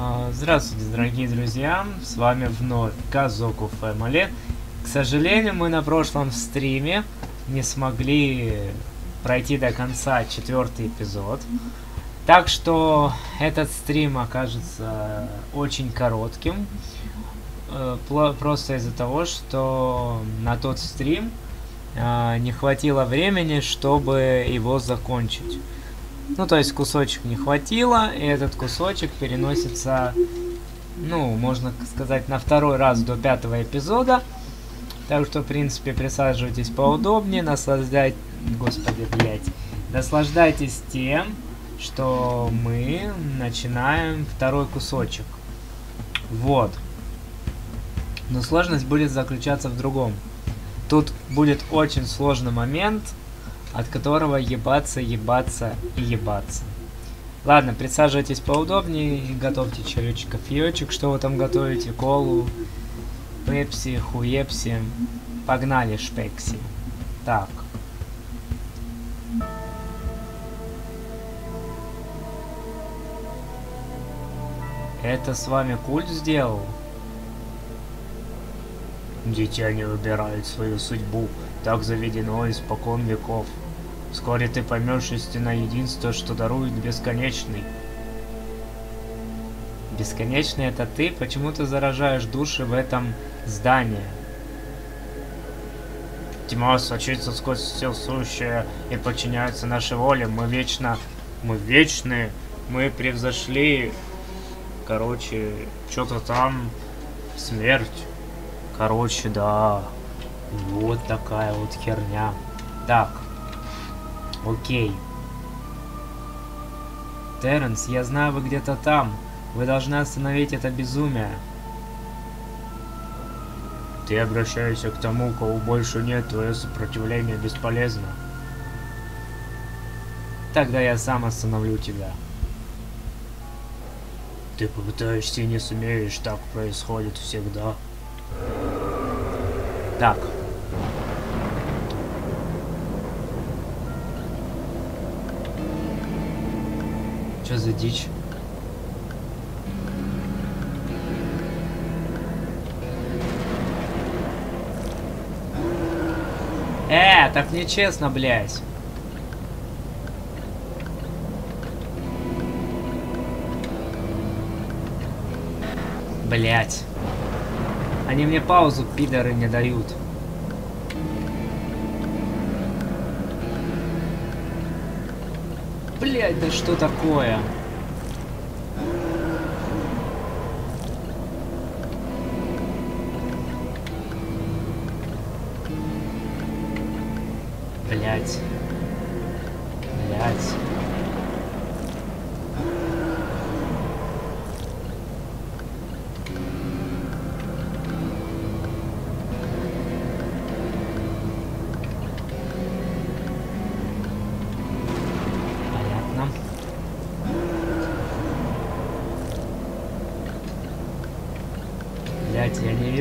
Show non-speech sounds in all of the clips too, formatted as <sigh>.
А, Здравствуйте, дорогие друзья, с вами вновь Казоку Family. К сожалению, мы на прошлом стриме не смогли пройти до конца четвертый эпизод. Так что этот стрим окажется очень коротким. э, Просто из-за того, что на тот стрим а, не хватило времени, чтобы его закончить. Ну, то есть кусочек не хватило, и этот кусочек переносится, ну, можно сказать, на второй раз до пятого эпизода. Так что, в принципе, присаживайтесь поудобнее, наслаждайтесь... Господи, блядь. Наслаждайтесь тем, что мы начинаем второй кусочек. Вот. Но сложность будет заключаться в другом. Тут будет очень сложный момент, от которого ебаться, ебаться и ебаться. Ладно, присаживайтесь поудобнее и готовьте чаечек, кофеечек, что вы там готовите, колу, пепси, хуепси. Погнали, шпекси. Так. Это с вами культ сделал? Дитя не выбирает свою судьбу, так заведено испокон веков. Вскоре ты поймешь истинное единство, что дарует бесконечный. Бесконечный это ты? Почему ты заражаешь души в этом здании? Тьма сочится сквозь все сущее и подчиняется нашей воле. Мы вечно... Мы вечные. Мы превзошли... Короче, что-то там... Смерть. Короче, да. Вот такая вот херня. Так. Окей. Терренс, я знаю, вы где-то там. Вы должны остановить это безумие. Ты обращаешься к тому, кого больше нет, твое сопротивление бесполезно. Тогда я сам остановлю тебя. Ты попытаешься и не сумеешь, так происходит всегда. Так. Что за дичь? Э, так нечестно, блядь. Блять. Они мне паузу, пидоры, не дают. Блять, да что такое?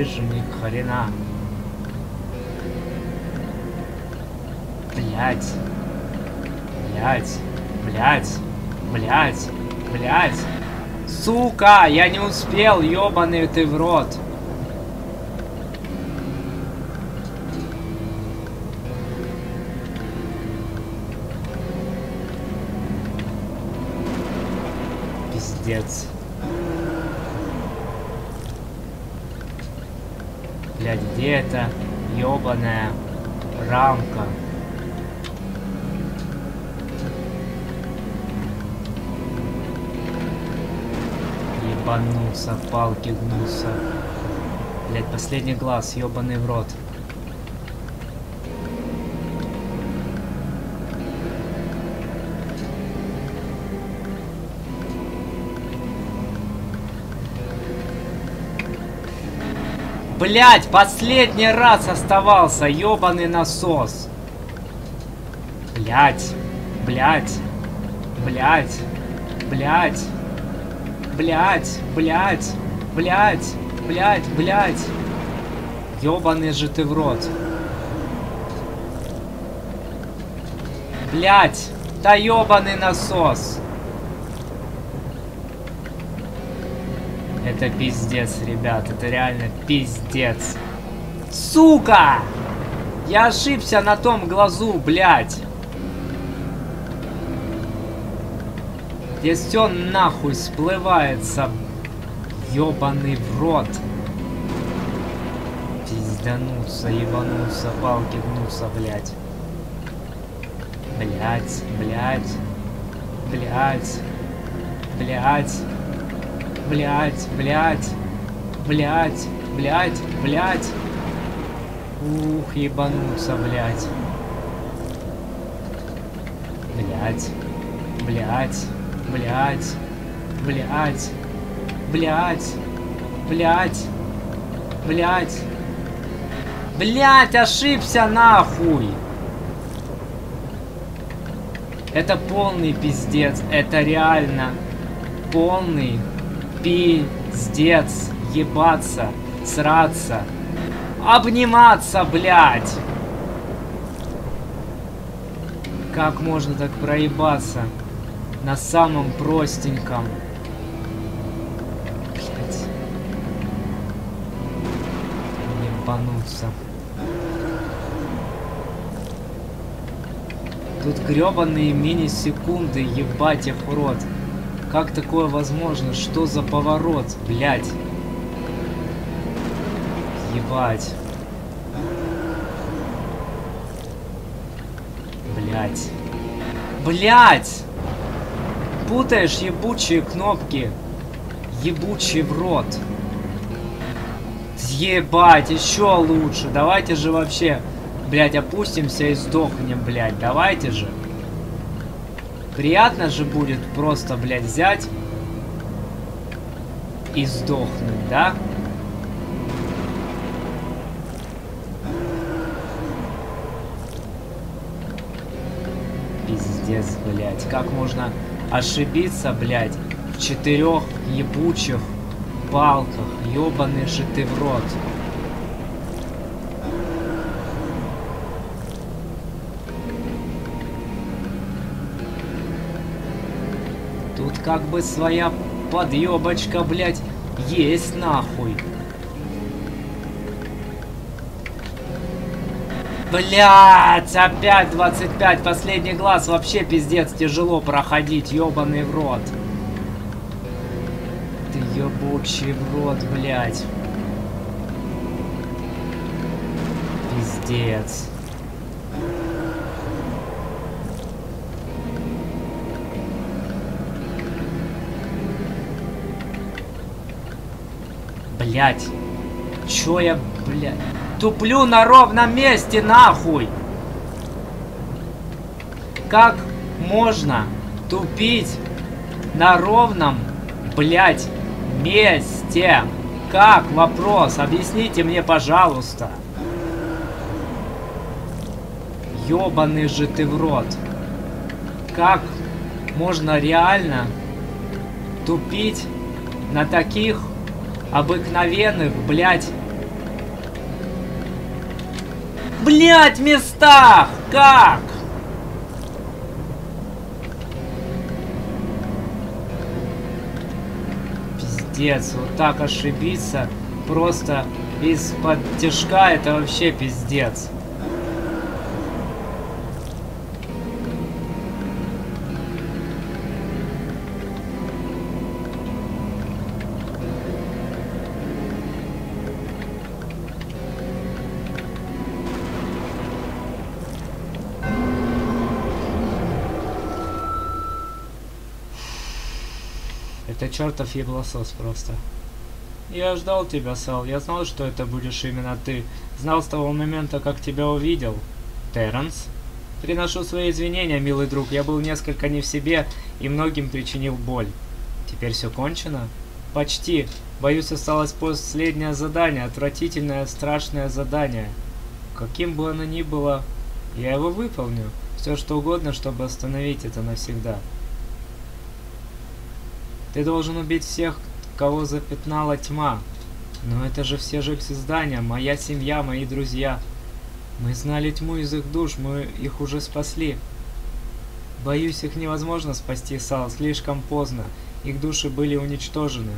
Вижу ни хрена. Блять. Блять. Блять. Блять. Блять. Сука, я не успел, ёбаный ты в рот. Пиздец. Блядь, где эта ёбаная рамка? Ебанулся, палки гнулся. Блядь, последний глаз, ёбаный в рот. Блять, последний раз оставался, ёбаный насос. Блять, блять, блять, блять, блять, блять, блять, блять, блять. Ёбаный же ты в рот. Блять, да ёбаный насос. Это пиздец, ребят, это реально пиздец. Сука! Я ошибся на том глазу, блядь. Здесь все нахуй сплывается. Ёбаный в рот. Пиздануться, ебануться, палки гнутся, блядь. Блядь, блядь, блядь, блядь, блять, блять, блять, блять, блять. Ух, ебануться, блять. Блять, блять, блять, блять, блять, блять, блять. Блять, ошибся нахуй. Это полный пиздец, это реально полный пиздец. Ебаться, сраться, обниматься, блядь. Как можно так проебаться на самом простеньком? Блядь. Ебануться. Тут гребаные мини-секунды, ебать их в рот. Как такое возможно? Что за поворот, блядь? Ебать. Блядь. Блядь! Путаешь ебучие кнопки. Ебучий в рот. Ебать, еще лучше. Давайте же вообще Блять, опустимся и сдохнем, блять. Давайте же. Приятно же будет просто, блядь, взять и сдохнуть, да? Пиздец, блядь. Как можно ошибиться, блядь, в четырех ебучих палках? Ёбаный же ты в рот. Как бы своя подъебочка, блядь, есть нахуй. Блять, опять 25, последний глаз, вообще пиздец, тяжело проходить, ебаный в рот. Ты ебучий в рот, блядь. Пиздец. Блять. Чё я, блядь? Туплю на ровном месте, нахуй! Как можно тупить на ровном, блядь, месте? Как? Вопрос. Объясните мне, пожалуйста. Ёбаный же ты в рот. Как можно реально тупить на таких обыкновенных, блядь. Блядь, местах! Как? Пиздец, вот так ошибиться просто из-под тяжка это вообще пиздец. Чертов еблосос просто. Я ждал тебя, Сал. Я знал, что это будешь именно ты. Знал с того момента, как тебя увидел. Терренс? Приношу свои извинения, милый друг. Я был несколько не в себе и многим причинил боль. Теперь все кончено? Почти. Боюсь, осталось последнее задание. Отвратительное, страшное задание. Каким бы оно ни было, я его выполню. Все что угодно, чтобы остановить это навсегда. Ты должен убить всех, кого запятнала тьма. Но это же все жильцы здания, моя семья, мои друзья. Мы знали тьму из их душ, мы их уже спасли. Боюсь, их невозможно спасти, Сал, слишком поздно. Их души были уничтожены.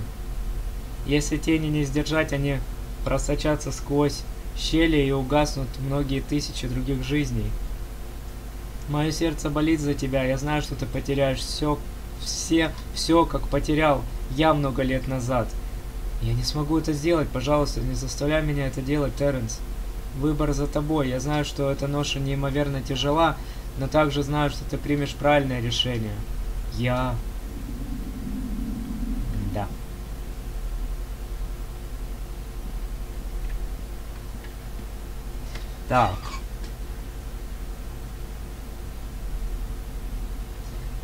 Если тени не сдержать, они просочатся сквозь щели и угаснут многие тысячи других жизней. Мое сердце болит за тебя, я знаю, что ты потеряешь все, все, все, как потерял я много лет назад. Я не смогу это сделать, пожалуйста, не заставляй меня это делать, Терренс. Выбор за тобой, я знаю, что эта ноша неимоверно тяжела, но также знаю, что ты примешь правильное решение. Я... Да. Так.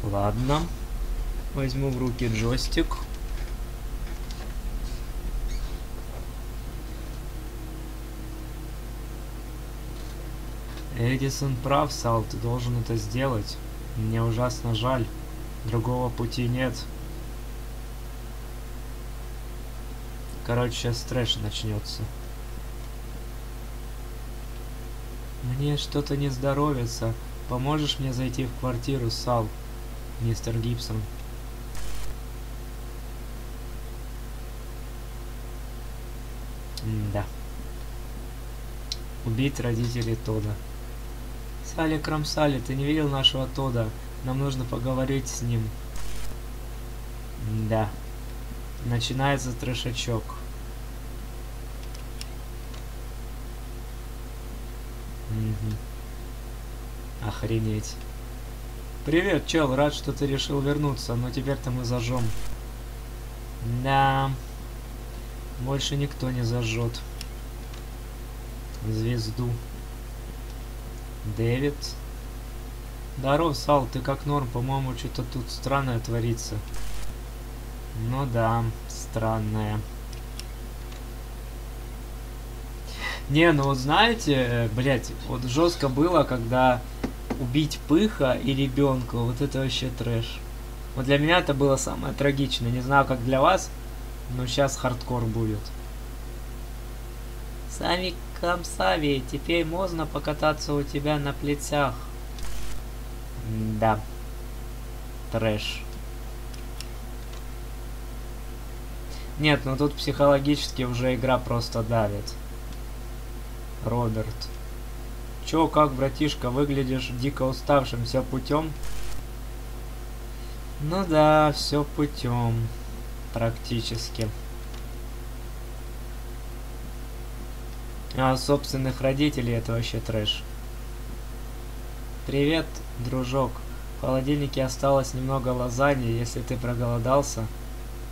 Ладно. Возьму в руки джойстик. Эдисон прав, Сал, ты должен это сделать. Мне ужасно жаль. Другого пути нет. Короче, сейчас трэш начнется. Мне что-то не здоровится. Поможешь мне зайти в квартиру, Сал? Мистер Гибсон. М да. Убить родителей Тода. Салли Крамсали, ты не видел нашего Тода? Нам нужно поговорить с ним. Да. Начинается трешачок. Угу. Охренеть. Привет, чел, рад, что ты решил вернуться, но теперь-то мы зажжем. Да. Больше никто не зажжет. Звезду. Дэвид. Здоров, Сал, ты как норм, по-моему, что-то тут странное творится. Ну да, странное. Не, ну вот знаете, э, блять, вот жестко было, когда убить пыха и ребенка, вот это вообще трэш. Вот для меня это было самое трагичное. Не знаю, как для вас, но сейчас хардкор будет. Сами Камсави, теперь можно покататься у тебя на плетях. Да. Трэш. Нет, ну тут психологически уже игра просто давит. Роберт. Чё, как, братишка, выглядишь дико уставшим, все путем? Ну да, все путем. Практически. А собственных родителей это вообще трэш. Привет, дружок. В холодильнике осталось немного лазаньи, если ты проголодался.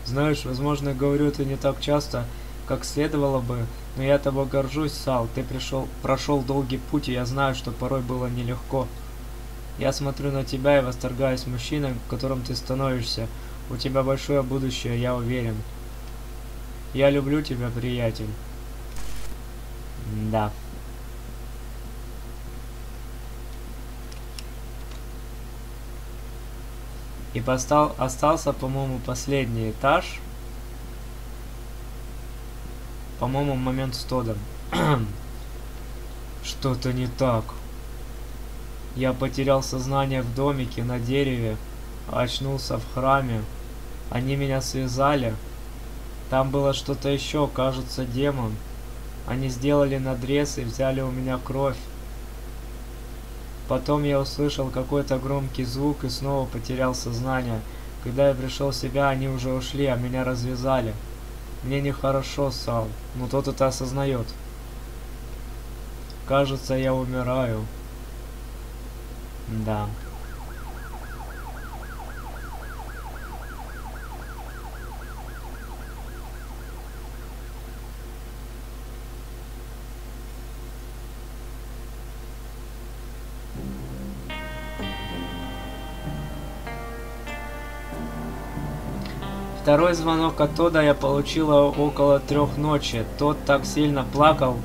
Знаешь, возможно, говорю это не так часто, как следовало бы, но я тобой горжусь, Сал. Ты пришел, прошел долгий путь, и я знаю, что порой было нелегко. Я смотрю на тебя и восторгаюсь мужчиной, которым ты становишься. У тебя большое будущее, я уверен. Я люблю тебя, приятель. Да. И постал, остался, по-моему, последний этаж. По-моему, момент с Тодом. <clears throat> Что-то не так. Я потерял сознание в домике на дереве, очнулся в храме. Они меня связали. Там было что-то еще, кажется, демон. Они сделали надрез и взяли у меня кровь. Потом я услышал какой-то громкий звук и снова потерял сознание. Когда я пришел в себя, они уже ушли, а меня развязали. Мне нехорошо, Сал, но тот это осознает. Кажется, я умираю. Да. Второй звонок от Тода я получила около трех ночи. Тот так сильно плакал,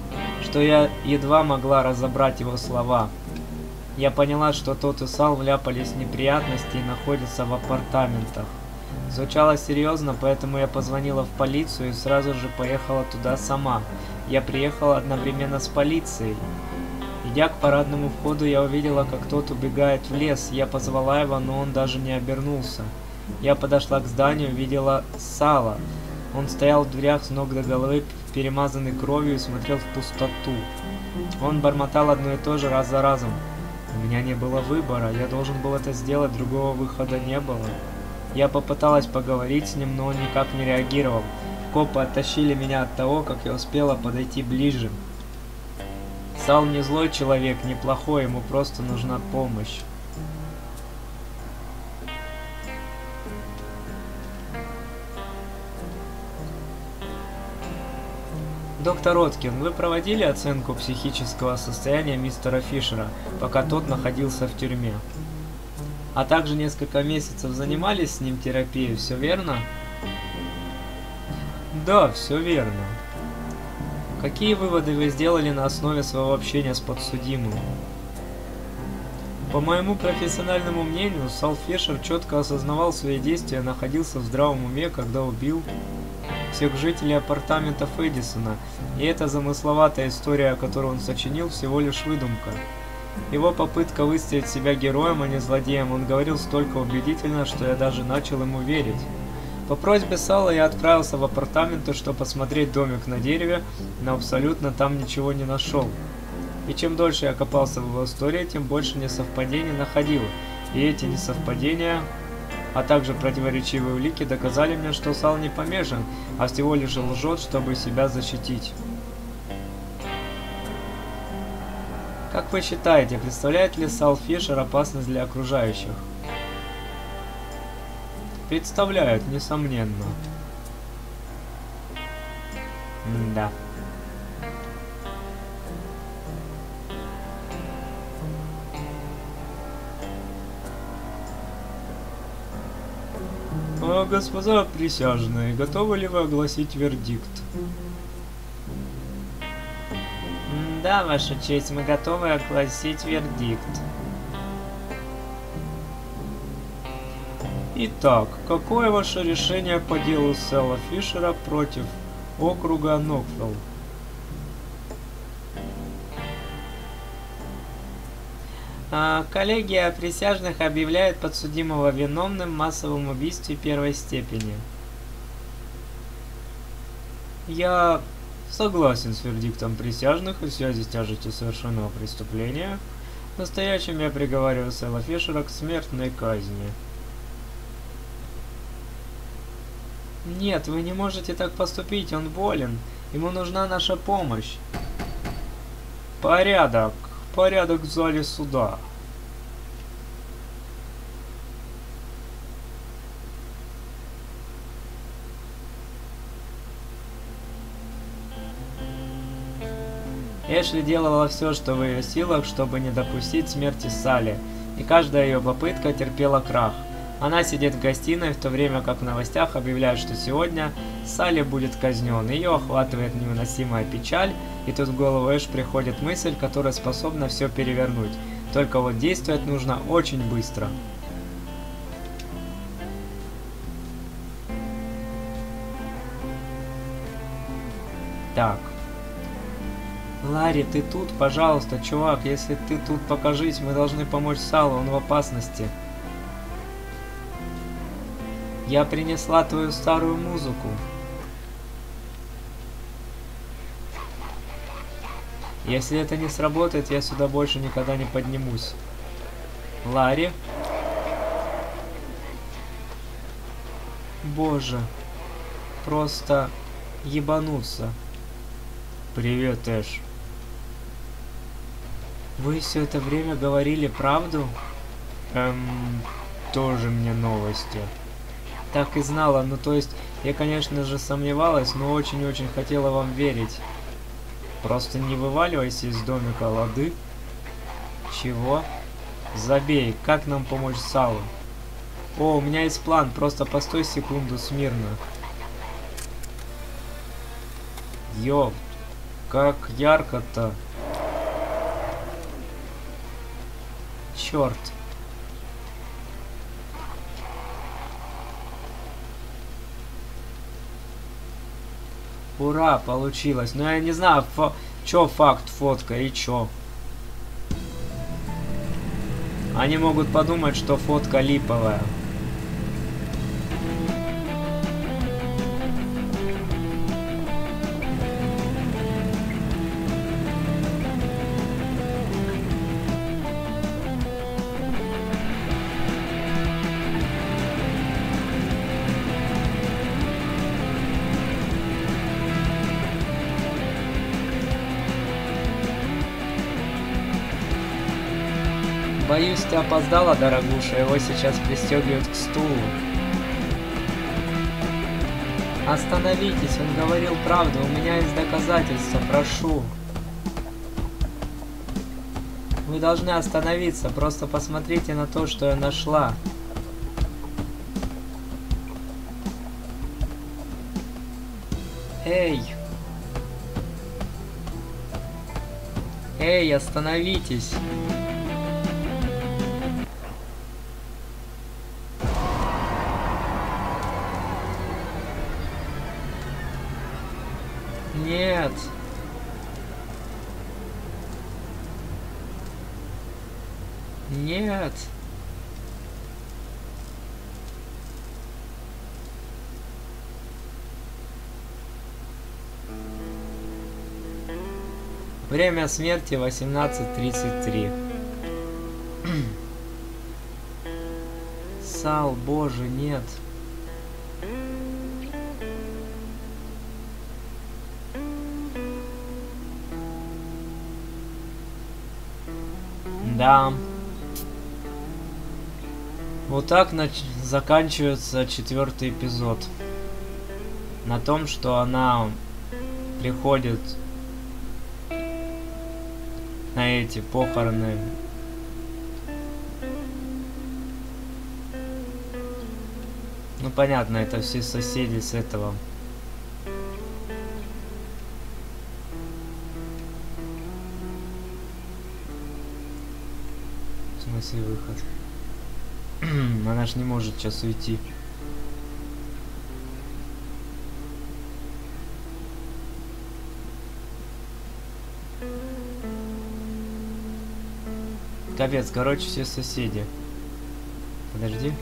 что я едва могла разобрать его слова. Я поняла, что тот и Сал вляпались в неприятности и находятся в апартаментах. Звучало серьезно, поэтому я позвонила в полицию и сразу же поехала туда сама. Я приехала одновременно с полицией. Идя к парадному входу, я увидела, как тот убегает в лес. Я позвала его, но он даже не обернулся. Я подошла к зданию, видела Сала. Он стоял в дверях с ног до головы, перемазанный кровью и смотрел в пустоту. Он бормотал одно и то же раз за разом. У меня не было выбора, я должен был это сделать, другого выхода не было. Я попыталась поговорить с ним, но он никак не реагировал. Копы оттащили меня от того, как я успела подойти ближе. Сал не злой человек, не плохой, ему просто нужна помощь. Доктор Роткин, вы проводили оценку психического состояния мистера Фишера, пока тот находился в тюрьме? А также несколько месяцев занимались с ним терапией, все верно? Да, все верно. Какие выводы вы сделали на основе своего общения с подсудимым? По моему профессиональному мнению, Сал Фишер четко осознавал свои действия, находился в здравом уме, когда убил всех жителей апартаментов Эдисона, и эта замысловатая история, которую он сочинил, всего лишь выдумка. Его попытка выставить себя героем, а не злодеем, он говорил столько убедительно, что я даже начал ему верить. По просьбе Сала я отправился в апартаменты, чтобы посмотреть домик на дереве, но абсолютно там ничего не нашел. И чем дольше я копался в его истории, тем больше несовпадений находил. И эти несовпадения а также противоречивые улики доказали мне, что Сал не помешан, а всего лишь лжет, чтобы себя защитить. Как вы считаете, представляет ли Сал Фишер опасность для окружающих? Представляет, несомненно. М да. Господа присяжные, готовы ли вы огласить вердикт? Да, Ваша честь, мы готовы огласить вердикт. Итак, какое ваше решение по делу Села Фишера против округа Ноквелл? Коллегия присяжных объявляет подсудимого виновным в массовом убийстве первой степени. Я согласен с вердиктом присяжных в связи с тяжестью совершенного преступления. В настоящем я приговариваю Сэла Фишера к смертной казни. Нет, вы не можете так поступить, он болен. Ему нужна наша помощь. Порядок порядок в зале суда. Эшли делала все, что в ее силах, чтобы не допустить смерти Салли, и каждая ее попытка терпела крах. Она сидит в гостиной, в то время как в новостях объявляют, что сегодня Салли будет казнен. Ее охватывает невыносимая печаль, и тут в голову Эш приходит мысль, которая способна все перевернуть. Только вот действовать нужно очень быстро. Так. Ларри, ты тут? Пожалуйста, чувак, если ты тут, покажись, мы должны помочь Салу, он в опасности. Я принесла твою старую музыку. Если это не сработает, я сюда больше никогда не поднимусь. Ларри? Боже. Просто ебануться. Привет, Эш. Вы все это время говорили правду? Эм, тоже мне новости так и знала. Ну, то есть, я, конечно же, сомневалась, но очень-очень хотела вам верить. Просто не вываливайся из домика, лады? Чего? Забей, как нам помочь Салу? О, у меня есть план, просто постой секунду смирно. Ёп, как ярко-то. Черт. Ура, получилось. Но я не знаю, фо чё факт фотка и чё. Они могут подумать, что фотка липовая. Ты опоздала, дорогуша. Его сейчас пристегивают к стулу. Остановитесь, он говорил правду. У меня есть доказательства, прошу. Вы должны остановиться, просто посмотрите на то, что я нашла. Эй! Эй, остановитесь! Нет! Нет! Время смерти 18.33. <clears throat> Сал, боже, нет. Да. Вот так нач заканчивается четвертый эпизод. На том, что она приходит на эти похороны. Ну понятно, это все соседи с этого. Смысле выход? <clears throat> Она ж не может сейчас уйти. Капец, короче, все соседи. Подожди.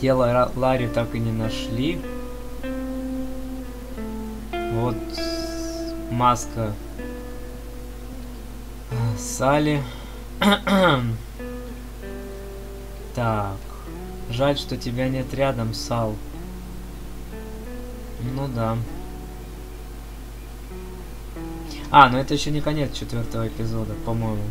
Тело Ларри так и не нашли. Вот маска Сали. <clears throat> так. Жаль, что тебя нет рядом, Сал. Ну да. А, но это еще не конец четвертого эпизода, по-моему.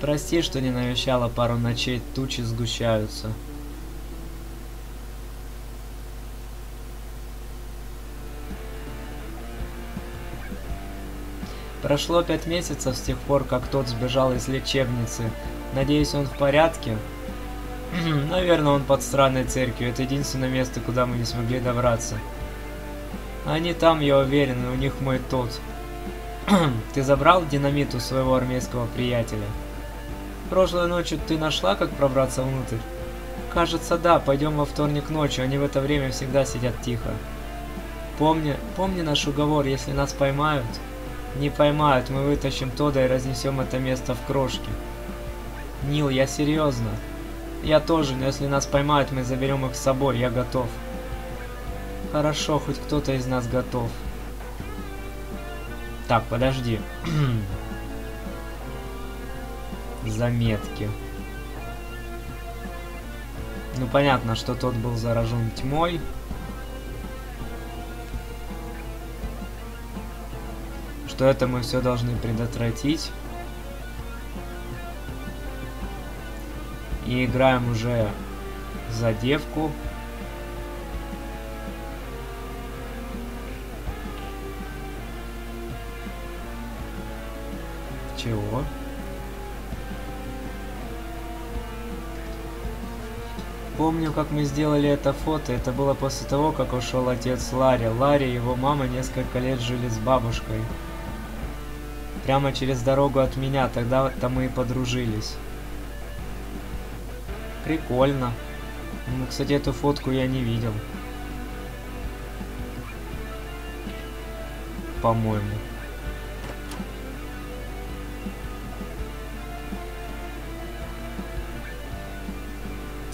Прости, что не навещала пару ночей, тучи сгущаются. Прошло пять месяцев с тех пор, как тот сбежал из лечебницы. Надеюсь, он в порядке? Наверное, он под странной церковью. Это единственное место, куда мы не смогли добраться. Они там, я уверен, и у них мой тот. <clears throat> ты забрал динамит у своего армейского приятеля? Прошлой ночью ты нашла, как пробраться внутрь? Кажется, да. Пойдем во вторник ночью. Они в это время всегда сидят тихо. Помни, помни наш уговор, если нас поймают. Не поймают, мы вытащим Тода и разнесем это место в крошки. Нил, я серьезно. Я тоже, но если нас поймают, мы заберем их с собой, я готов. Хорошо, хоть кто-то из нас готов. Так, подожди. <clears throat> Заметки. Ну, понятно, что тот был заражен тьмой. Что это мы все должны предотвратить. И играем уже за девку. Чего? Помню, как мы сделали это фото. Это было после того, как ушел отец Ларри. Ларри и его мама несколько лет жили с бабушкой. Прямо через дорогу от меня. Тогда-то мы и подружились. Прикольно. Ну, кстати, эту фотку я не видел. По-моему.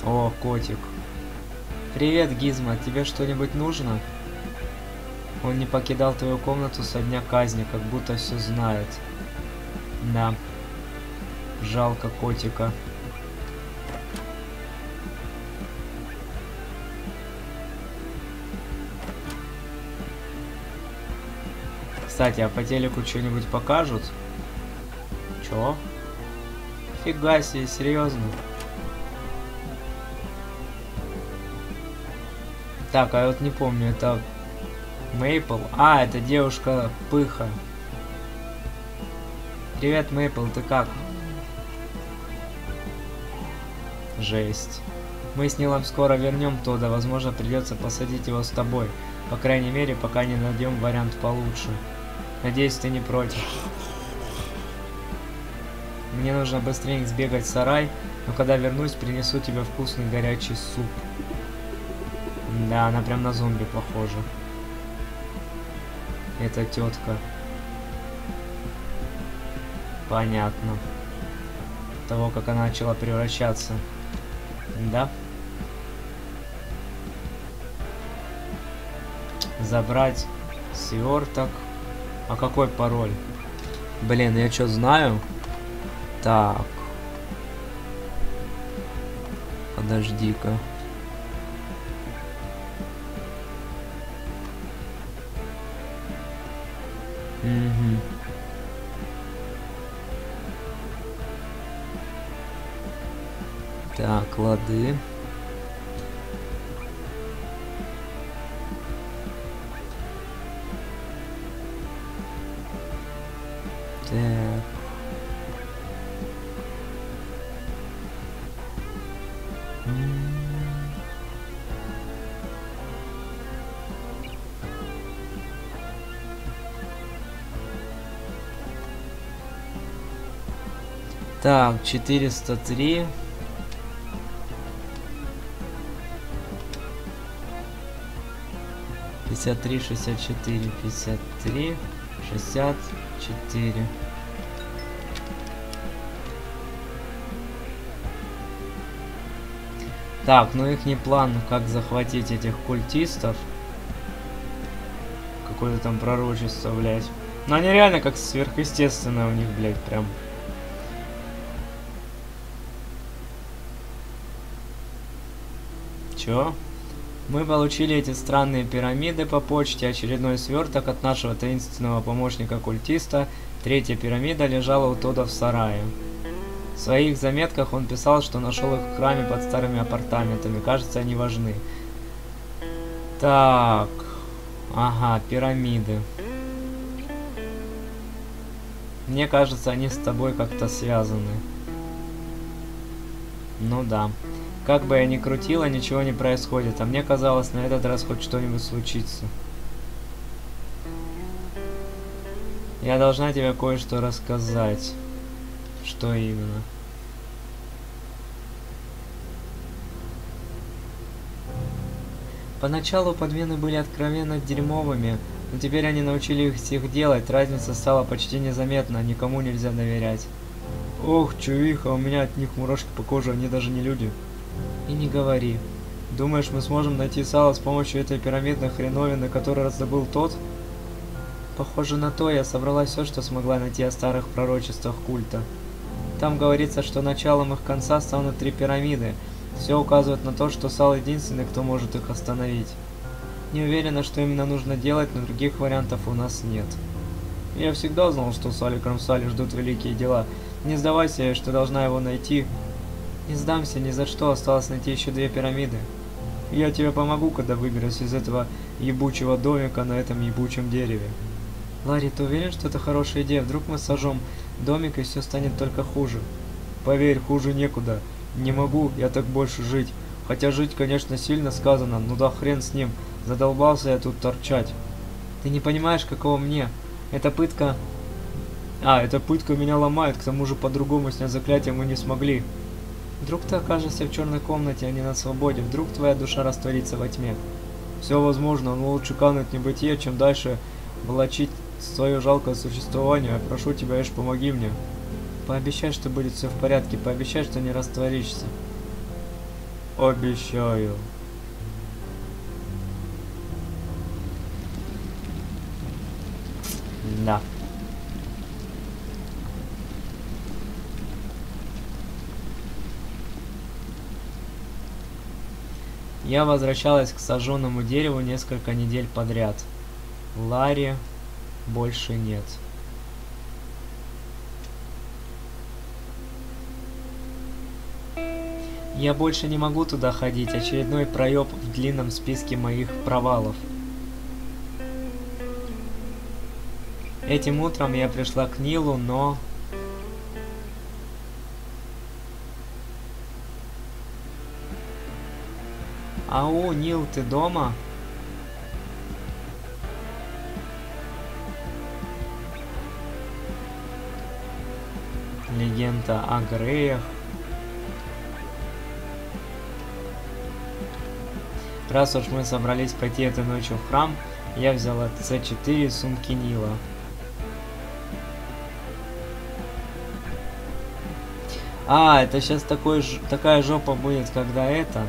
О, котик. Привет, Гизма. Тебе что-нибудь нужно? Он не покидал твою комнату со дня казни, как будто все знает. Да. Жалко котика. Кстати, а по телеку что-нибудь покажут? Чё? Фига себе, серьезно. Так, а я вот не помню, это Мейпл? А, это девушка Пыха. Привет, Мейпл, ты как? Жесть. Мы с Нилом скоро вернем Тода, возможно придется посадить его с тобой. По крайней мере, пока не найдем вариант получше. Надеюсь, ты не против. Мне нужно быстрее сбегать в сарай, но когда вернусь, принесу тебе вкусный горячий суп. Да, она прям на зомби похожа. Это тетка. Понятно. Того, как она начала превращаться. Да? Забрать сверток. А какой пароль? Блин, я что знаю? Так. Подожди-ка. Так, лады. Так, 403. Пятьдесят три, шестьдесят четыре, пятьдесят три, шестьдесят четыре. Так, ну их не план, как захватить этих культистов. Какое-то там пророчество, блядь. Но они реально как сверхъестественное у них, блядь, прям. Чё? Мы получили эти странные пирамиды по почте, очередной сверток от нашего таинственного помощника-культиста. Третья пирамида лежала у Тода в сарае. В своих заметках он писал, что нашел их в храме под старыми апартаментами. Кажется, они важны. Так. Ага, пирамиды. Мне кажется, они с тобой как-то связаны. Ну да. Как бы я ни крутила, ничего не происходит, а мне казалось, на этот раз хоть что-нибудь случится. Я должна тебе кое-что рассказать. Что именно? Поначалу подмены были откровенно дерьмовыми, но теперь они научили их всех делать, разница стала почти незаметна, никому нельзя доверять. Ох, чувиха, у меня от них мурашки по коже, они даже не люди. И не говори. Думаешь, мы сможем найти сало с помощью этой пирамидной хреновины, которую раздобыл тот? Похоже на то, я собрала все, что смогла найти о старых пророчествах культа. Там говорится, что началом их конца станут три пирамиды. Все указывает на то, что Сал единственный, кто может их остановить. Не уверена, что именно нужно делать, но других вариантов у нас нет. Я всегда знал, что Сали Крамсали ждут великие дела. Не сдавайся, что должна его найти. Не сдамся ни за что, осталось найти еще две пирамиды. Я тебе помогу, когда выберусь из этого ебучего домика на этом ебучем дереве. Ларри, ты уверен, что это хорошая идея? Вдруг мы сожжем домик и все станет только хуже? Поверь, хуже некуда. Не могу я так больше жить. Хотя жить, конечно, сильно сказано, но да хрен с ним. Задолбался я тут торчать. Ты не понимаешь, какого мне. Эта пытка... А, эта пытка меня ломает, к тому же по-другому снять заклятие мы не смогли. Вдруг ты окажешься в черной комнате, а не на свободе. Вдруг твоя душа растворится во тьме. Все возможно, но лучше кануть небытие, чем дальше волочить свое жалкое существование. Прошу тебя, Эш, помоги мне. Пообещай, что будет все в порядке. Пообещай, что не растворишься. Обещаю. Да. Я возвращалась к сожженному дереву несколько недель подряд. Ларри больше нет. Я больше не могу туда ходить. Очередной проеб в длинном списке моих провалов. Этим утром я пришла к Нилу, но... Ау, Нил, ты дома? Легенда о Греях. Раз уж мы собрались пойти этой ночью в храм, я взял от С4 сумки Нила. А, это сейчас такой, такая жопа будет, когда это...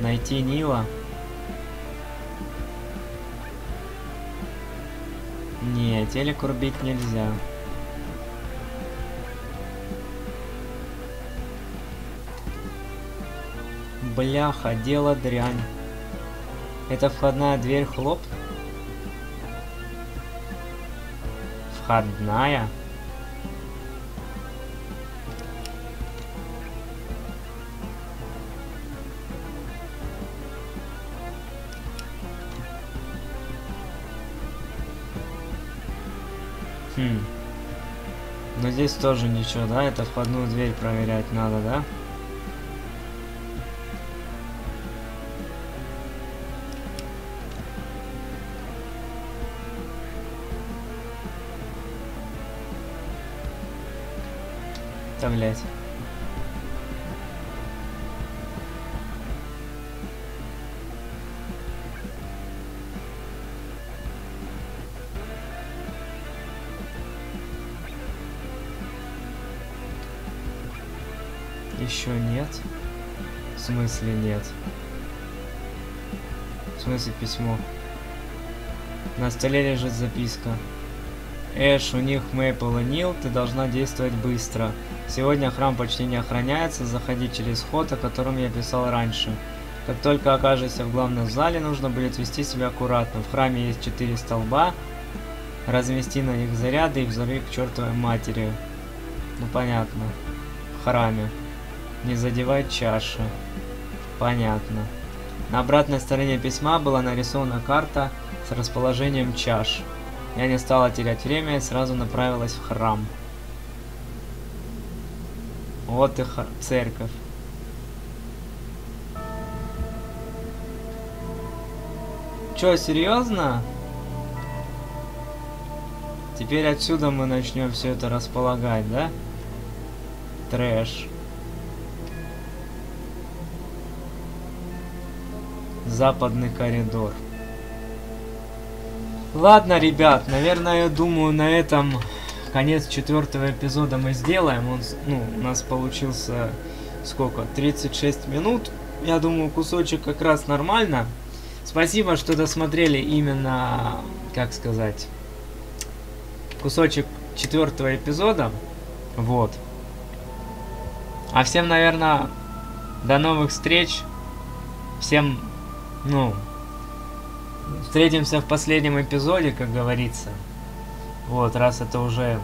Найти Нила. Не, телек рубить нельзя. Бляха, дело дрянь. Это входная дверь хлоп? Входная? Хм. Но здесь тоже ничего, да? Это входную дверь проверять надо, да? Вставлять. Еще нет. В смысле нет? В смысле письмо? На столе лежит записка. Эш, у них Мейпл и Нил, ты должна действовать быстро. Сегодня храм почти не охраняется, заходи через ход, о котором я писал раньше. Как только окажешься в главном зале, нужно будет вести себя аккуратно. В храме есть четыре столба, размести на них заряды и взорви к чертовой матери. Ну понятно. В храме. Не задевай чаши. Понятно. На обратной стороне письма была нарисована карта с расположением чаш. Я не стала терять время и сразу направилась в храм. Вот и церковь. Чё, серьезно? Теперь отсюда мы начнем все это располагать, да? Трэш. Западный коридор. Ладно, ребят, наверное, я думаю, на этом конец четвертого эпизода мы сделаем. Он, ну, у нас получился сколько? 36 минут. Я думаю, кусочек как раз нормально. Спасибо, что досмотрели именно, как сказать, кусочек четвертого эпизода. Вот. А всем, наверное, до новых встреч. Всем, ну, встретимся в последнем эпизоде, как говорится. Вот, раз это уже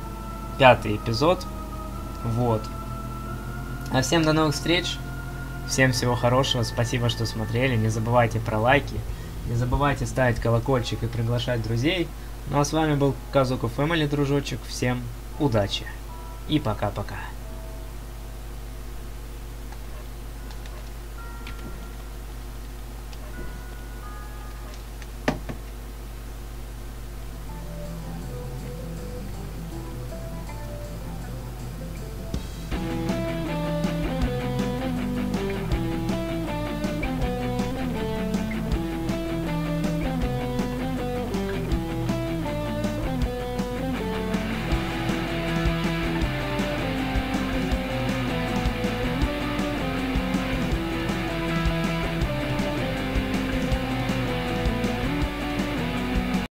пятый эпизод. Вот. А всем до новых встреч. Всем всего хорошего. Спасибо, что смотрели. Не забывайте про лайки. Не забывайте ставить колокольчик и приглашать друзей. Ну а с вами был Казуку Фэмили, дружочек. Всем удачи. И пока-пока.